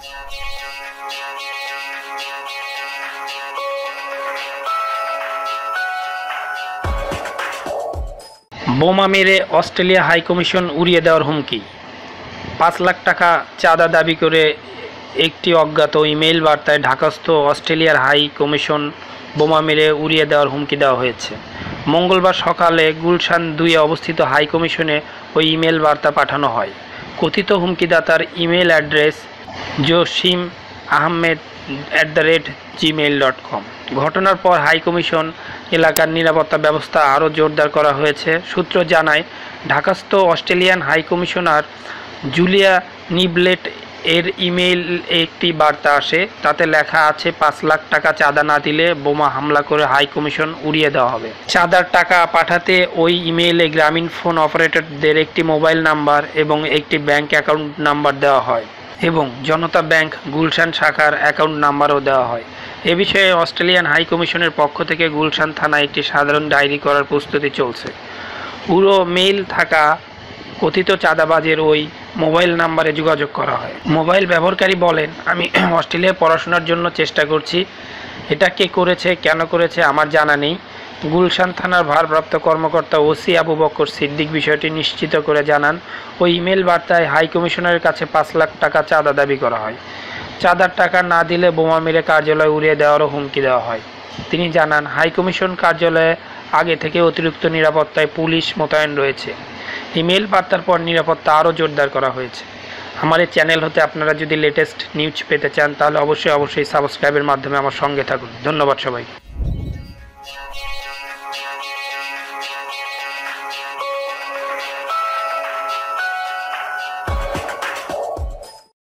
বোমা মেরে Australia high commission উড়িয়ে দেওয়ার হুমকি। পাঁচ লাখ টাকা চাঁদা দাবি করে একটি অজ্ঞাত ইমেইল বার্তায় ঢাকাস্থ অস্ট্রেলিয়ার হাই কমিশন বোমা মেরে উড়িয়ে দেওয়ার হুমকি দেওয়া হয়েছে। মঙ্গলবার সকালে গুলশান দুইয়ে অবস্থিত হাই কমিশনে ওই ইমেল বার্তা পাঠানো হয়। কথিত হুমকিদাতার email address Jashim Ahmed at the rate Gmail dot com ঘটনার পর হাই কমিশন এলাকার নিরাপত্তা ব্যবস্থা আরও জোরদার করা হয়েছে। সূত্র জানায়, ঢাকাস্থ Australian high commissioner Julia Niblett এর ইমেইল একটি বার্তা আসে, তাতে লেখা আছে, পাঁচ লাখ টাকা চাঁদা না দিলে বোমা হামলা করে হাই কমিশন উড়িয়ে দেওয়া হবে। চাঁদার টাকা পাঠাতে ওই ইমেইলে গ্রামীণ ফোন অপারেটরদের একটি মোবাইল নাম্বার এবং একটি ব্যাংক অ্যাকাউন্ট নাম্বার দেওয়া হয়। এবং জনতা ব্যাংক, গুলশান শাখার অ্যাকাউন্ট নাম্বারও দেওয়া হয়। এ বিষয়ে অস্ট্রেলিয়ান হাই কমিশনের পক্ষ থেকে গুলশান থানায় একটি সাধারণ ডায়েরি করার প্রস্তুতি চলছে। পুরো মেইল থাকা কথিত চাঁদাবাজের ওই মোবাইল নাম্বারে যোগাযোগ করা হয়। মোবাইল ব্যবহারকারী বলেন, আমি অস্ট্রেলিয়ায় পড়াশোনার জন্য চেষ্টা করছি। এটা কে করেছে, কেন করেছে আমার জানা নেই। গুলশান থানার ভারপ্রাপ্ত কর্মকর্তা ওসি আবু বকর সিদ্দিক বিষয়টি নিশ্চিত করে জানান, ওই ইমেল বার্তায় হাই কমিশনারের কাছে পাঁচ লাখ টাকা চাঁদা দাবি করা হয়। চাঁদার টাকা না দিলে বোমা মেরে কার্যালয় উড়িয়ে দেওয়ারও হুমকি দেওয়া হয়। তিনি জানান, হাই কমিশন কার্যালয়ে আগে থেকে অতিরিক্ত নিরাপত্তায় পুলিশ মোতায়েন রয়েছে। ইমেল বার্তার পর নিরাপত্তা আরও জোরদার করা হয়েছে। আমার এই চ্যানেল হতে আপনারা যদি লেটেস্ট নিউজ পেতে চান, তাহলে অবশ্যই অবশ্যই সাবস্ক্রাইবের মাধ্যমে আমার সঙ্গে থাকুন। ধন্যবাদ সবাইকে।